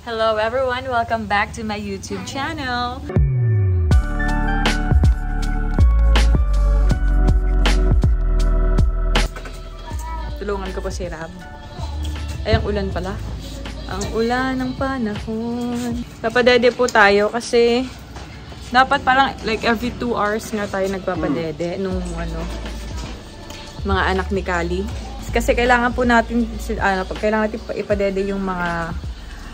Hello everyone! Welcome back to my YouTube channel! Tulungan ko po si Rab. Ay, ang ulan pala. Ang ulan ng panahon. Napadede po tayo kasi dapat parang like every 2 hours nga tayo nagpapadede nung ano, mga anak ni Kali. Kasi kailangan po natin, ano, kailangan natin ipadede yung mga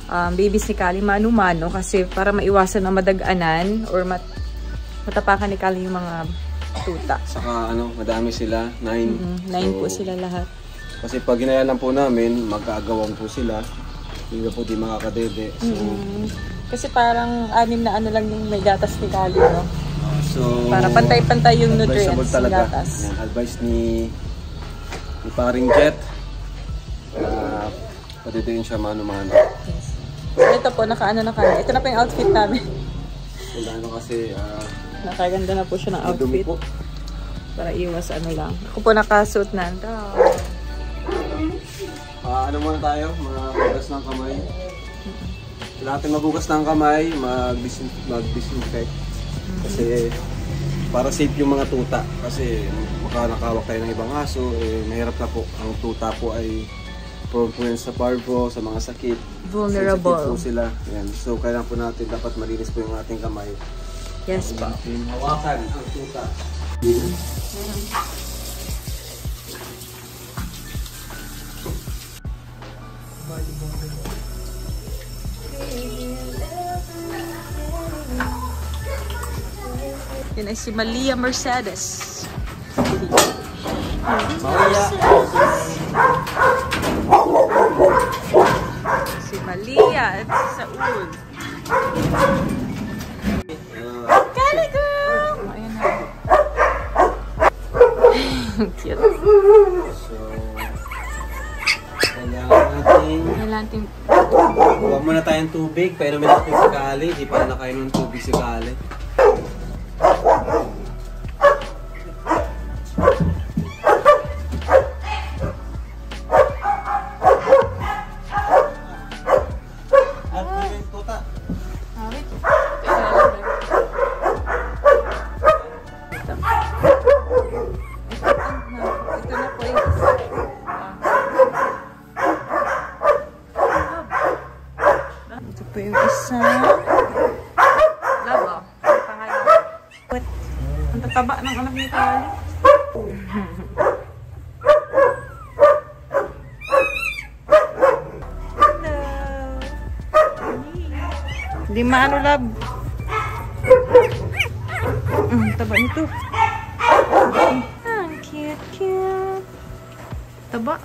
um, babies ni Kali mano-mano kasi para maiwasan na madaganan or mat matapakan ni Kali yung mga tuta. Saka ano, madami sila, nine. Mm, nine po So, sila lahat. Kasi pag ginaya lang po namin, mag-aagawan po sila. Hindi na po di makakadede. So, Mm. Kasi parang anim na ano lang yung may gatas ni Kali, no? so Para pantay-pantay yung nutrients ng talaga. gatas. Yan, advice ni ni paring Jet. Uh, padedein siya mano-mano. So ito po, nakaano na kami. Ito na po yung outfit namin. Kung ano kasi, ah, Nakaganda na po siya ng outfit. po. Para iwas ano lang. Ako po nakasuit na. Ah, ano muna tayo? Maghugas ng kamay. Kailangan natin maghugas ng kamay, mag-disin- mag-disinfect. Kasi para safe yung mga tuta. Kasi baka nakawak tayo ng ibang aso, eh, mahirap na po. Ang tuta po ay prone sa parvo, sa mga sakit. Vulnerable. Sensitive po sila. Yan. So kailangan po natin dapat malinis po yung ating kamay. Yes po. Hawakan ang tuta. Yan ay si Malia Mercedes. Si Malia at si Saul. Kali girl! Ayan na. Cute. so, kailangan natin Nalanting Huwag muna tayong tubig, pero may natin si Kali. Di pa nakainom ng tubig si Kali. Hindi maano, love. Mm, taba nito. Ah, cute, cute. Taba.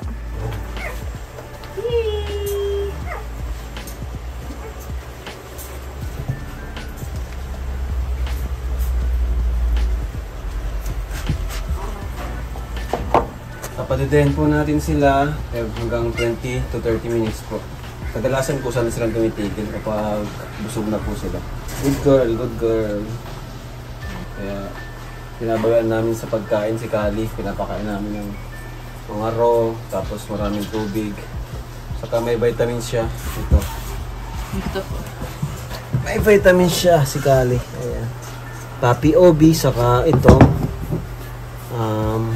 Yay! Kapatidahin po natin sila eh, hanggang 20 to 30 minutes po. Kadalasan po sana silang tumitigil kapag busog na po sila. Good girl, good girl. Kaya pinabayaan namin sa pagkain si Kali. Pinapakain namin ng mga raw, tapos maraming tubig. Saka may vitamins siya. Ito. Ito po. May vitamins siya si Kali. Ayan. Papi OB, saka ito. Um,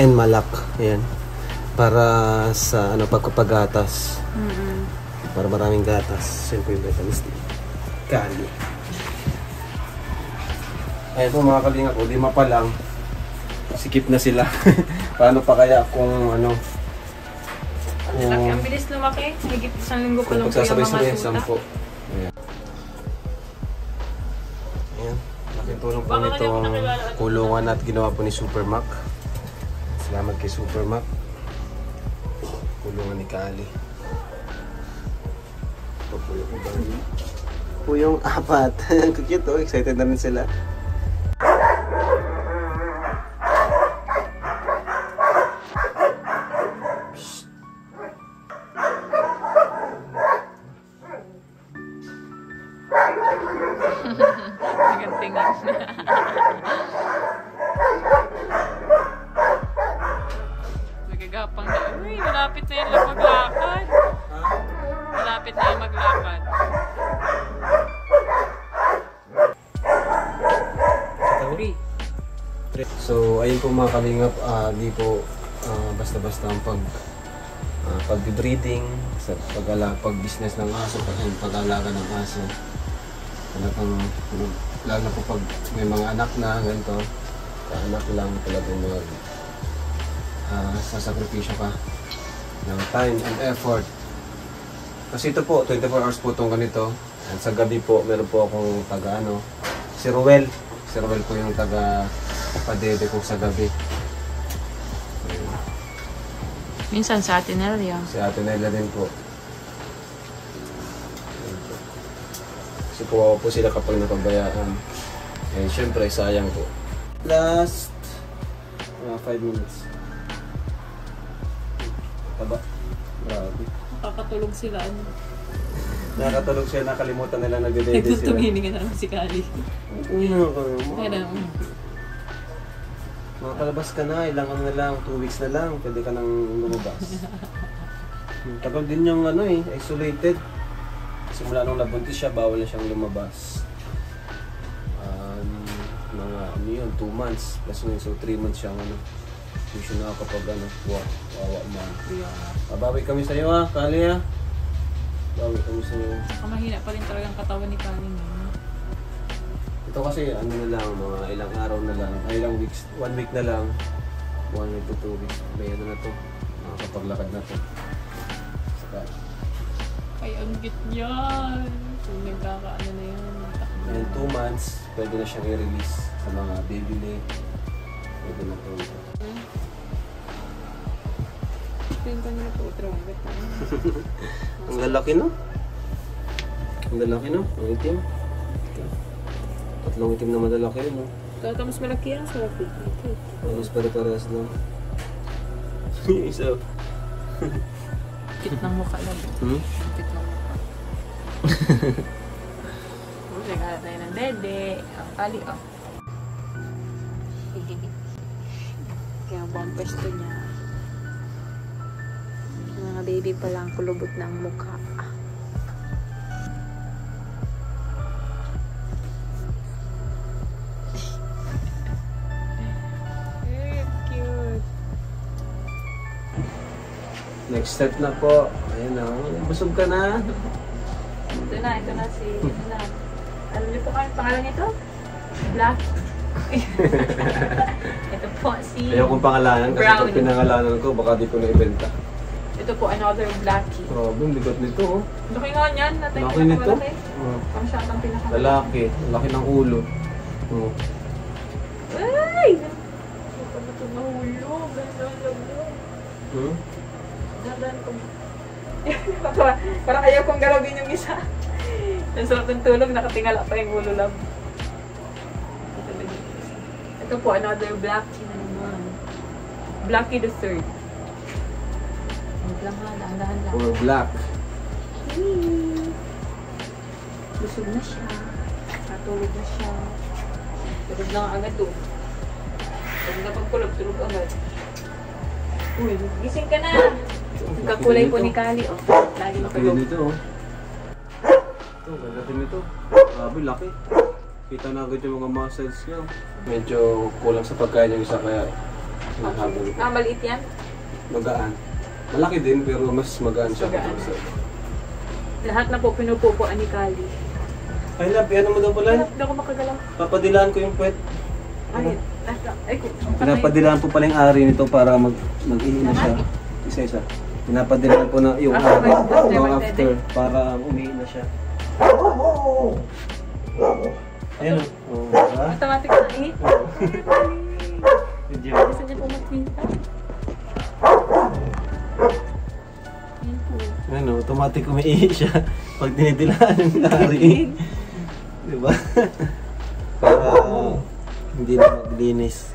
and malak. Ayan. Para sa ano pagpapagatas. Mm-mm. Para maraming gatas. Siyempre yung vitamins ni Kali. Ayan po mga kalinga ko, lima pa lang. Sikip na sila. Paano pa kaya kung ano, Ang laki, ang bilis lumaki. Higit isang linggo pa kung lang po yung mga sampo. Ayan. Laking tulong po nitong kulungan at ginawa po ni Supermac. Salamat kay Supermac. Kulungan ni Kali. Ito po yung apat. Cute oh. Excited na rin sila. Three. So, ayun po mga kalingap, ah, di po ah, basta-basta ang pag uh, pag-breeding, sa pag pag-business ng aso, pag pag-alaga ng aso. Talagang, lalo na po pag may mga anak na, ganito, anak lang talagang mag uh, sasakripisyo ka ng time and effort. Kasi ito po, 24 hours po itong ganito. At sa gabi po, meron po akong taga ano, si Ruel. Si Ruel po yung taga padede ko sa gabi. Minsan sa atin na rin. Si Ate Nela din po. Ayun po. Kasi kawawa po sila kapag napabayaan. Eh, syempre, sayang po. Last 5 minutes. Taba. Grabe. Nakakatulog sila. Ano? Nakatulog siya, nakalimutan nila nagdedede sila. Nagtutuminingan namin si Kali. Uy, nakakaroon mo. Kaya na, Makakalabas ka na, ilang ano na lang, 2 weeks na lang, pwede ka nang lumabas. Hmm, Tagal din yung ano eh, isolated. Simula nung nabuntis siya, bawal na siyang lumabas. Um, mga ano yun, 2 months. Plus yun, so 3 months siyang ano. Hindi siya nakakapag ano, wa, wawa man. Babawi kami sa'yo ha, Kali ha. Bawi kami sa'yo. Saka mahina pa rin talaga ang katawan ni Kali. no? Ito kasi ano na lang, mga ilang araw na lang, ay ilang weeks, one week na lang, one week to two weeks, may ano na to, nakakapaglakad na to. Saka, Ay, ang cute niyan. Kung nagkakaano na yun. takbo. in two months, pwede na siyang i-release sa mga baby leg. Pwede na to. Tingin ko nila po, trumpet na. Ang lalaki no? Ang lalaki no? Ang itim. Tatlong itim na madalaki no? Kaya mas malaki yan sa rapid. Halos pare-parehas lang. Yung isa. Cute ng mukha lang. Hmm? Cute ng mukha. Oh, nagkalat na yun ng dede. Ang Kali, oh. Kaya ang buong pwesto niya. Mga baby pa lang kulubot ng mukha. Next step na po. Ayun na. Busog ka na. Ito na, ito na si, ito na. Alam niyo po anong pangalan nito? Black. ito po si, Ayaw kong pangalanan kasi Brownie. pag pinangalanan ko, baka di ko na ibenta. ito po another Blackie. Grabe, ang bigat nito oh. Laki nga niyan, natin Laki nito. malaki. Oh. Pang siya ang. Lalaki. Laki ng ulo. Oh. Ay! Ano ito nahulog? Ganda ang laglag. Hmm? Dadan ko. Parang- ayaw kong galawin yung isa. Ang sarap ng tulog, nakatingala pa yung ulo lang. Ito po, another Blackie na naman. Blackie the third. Huwag lang ha, dahan-dahan lang. Or black. Hey! Busog na siya. Natulog na siya. Tulog lang agad to. Pag napagkulog, tulog agad. Uy, gising ka na! Kakulay po ni Kali, oh. Lagi Laki din ito oh. Ito, ganda din ito. Grabe, laki. Kita na agad yung mga muscles niya. Medyo kulang sa pagkain yung isa kaya. Ah, maliit yan? Magaan. Malaki din pero mas magaan siya. Magaan. Lahat na po pinupupuan ni Kali. Ay, love, ano mo daw pala? Hindi ako makagalaw. Papadilaan ko yung puwet. Ay, nasa, ay, kung Pinapadilaan po pala yung ari nito para mag mag-ihi na siya. Isa-isa. Pinapadilaan po na yung mag- Yung after. Para umihi na siya. Ayan o. Oh, diba? Automatic na eh. Medyo. Gusto niya po magpinta. Po. Ano, automatic umiihi siya pag dinidilaan yung ari. diba? Para hindi na maglinis.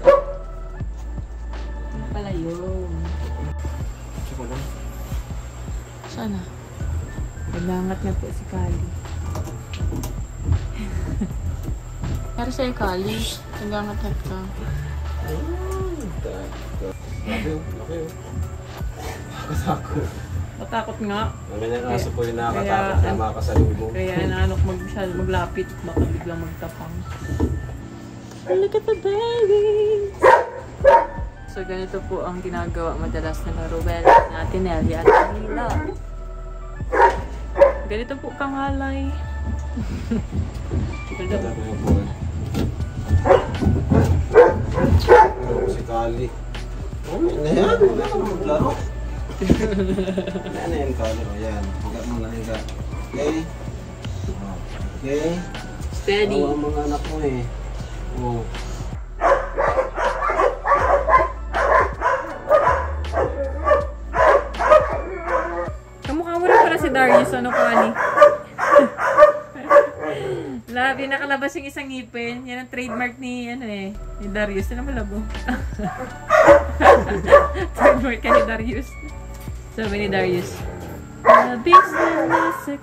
Nagangat na po si Kali. Para sa'yo, Kali. Nagangat na ka. Laki oh, laki oh. Matakot nga. Ang ganyan aso po yung nakakatakot Kaya- na makasalubong. Kaya naanok mag maglapit, baka biglang magtapang. Look at the babies! So ganito po ang ginagawa madalas na Ruel, natin Nelly at Camila. Ganito po kangalay. Ito po po. Si Kali. Oh, na yan. Wala kang maglaro. Yan na yan, Kali. O yan. Hugat mo na higa. Okay? Okay? Steady. Ang mga anak mo eh. Oh. Labi, nakalabas yung isang ngipin. Yan ang trademark ni, ano eh, ni Darius. Ano malabo? trademark ka ni Darius. Sabi ni Darius, Labis na nasa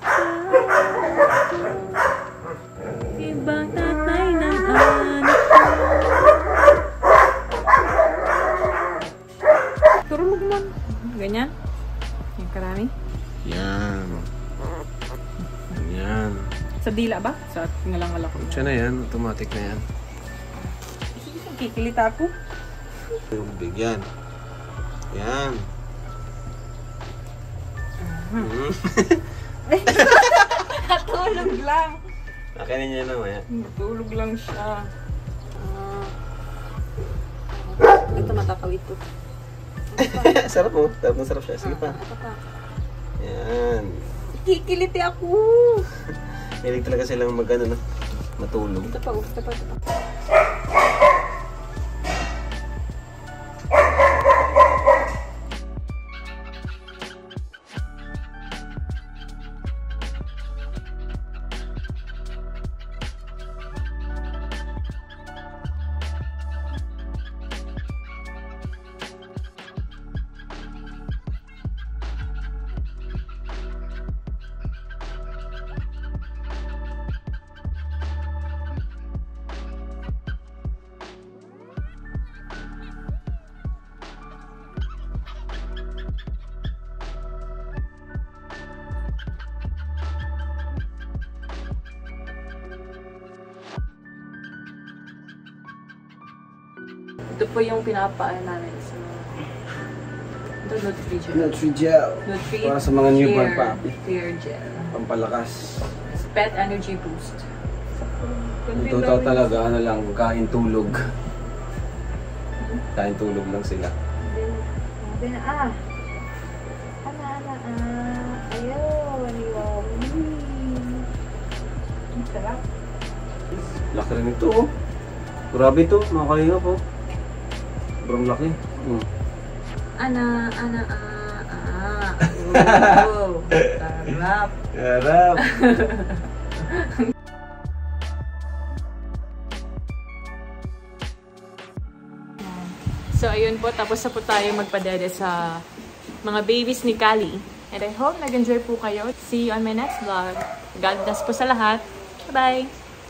Sa dila ba? Sa ngalang-ngala ko. Siya na yan. Automatic na yan. Kikilita ako. Yung big yan. Yan. Mm. Natulog lang. Akin niya na maya. Natulog lang siya. Ah. ito matakaw ito. sarap mo. Sarap na sarap siya. Sige. Ito pa. Yan. Kikiliti ako. Hilig talaga silang mag ano, no? matulog. Ito pa, ito pa, ito pa. Po yung pinapaan namin sa ito, Nutri-Gel. Nutri-gel. Nutri Para sa mga newborn puppy. Clear gel. Pampalakas. Pet Energy Boost. Yung total talaga, ano lang, kain tulog. Kain tulog lang sila. Sabi na, ah. Ana, ana, ah. Ayun, yummy. Ang sarap. Laki rin ito, oh. Grabe ito, mga kalingap, oh. Sobrang laki. Hmm. Ana, ana, ah, ah. Oh, sarap. Harap! So, ayun po. Tapos na po tayo magpadede sa mga babies ni Kali. And I hope nag-enjoy po kayo. See you on my next vlog. God bless po sa lahat. Bye-bye!